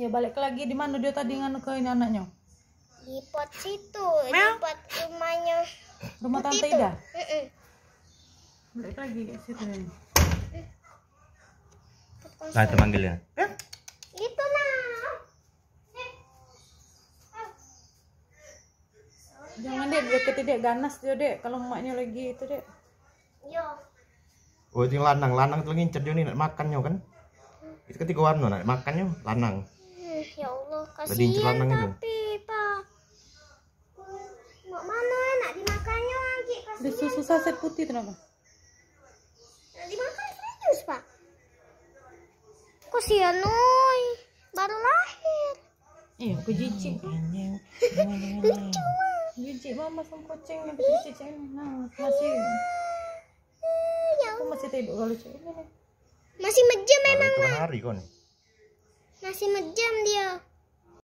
Ya balik lagi di mana dia tadi nganu ke ini anaknya? Di pot situ, di pot rumahnya. Rumah tante Itu. Ida. Mm-mm. Balik lagi ke situ ini. Pot kosong. Nah, itu manggilnya. Itu nah. Jangan dek deket dek ganas dia dek kalau emaknya lagi itu dek. Yo. Oh, itu yang lanang, lanang tuh ngincer dia nih nak makannya kan. Itu ketika warna nak makannya lanang. Lanang itu. tapi, Pak. Mau mana nak dimakannya lagi? Di Kasihan. susu saset putih kenapa? Nak dimakan serius, Pak. Kasihan, oi. Baru lahir. Iya, aku jijik. Lucu, Mak. Jijik mama sama kucing yang kecil kecil ini. Nah, masih Ya aku masih tidur kalau lucu ini. Masih mejam memang, hari kon. Masih mejam dia.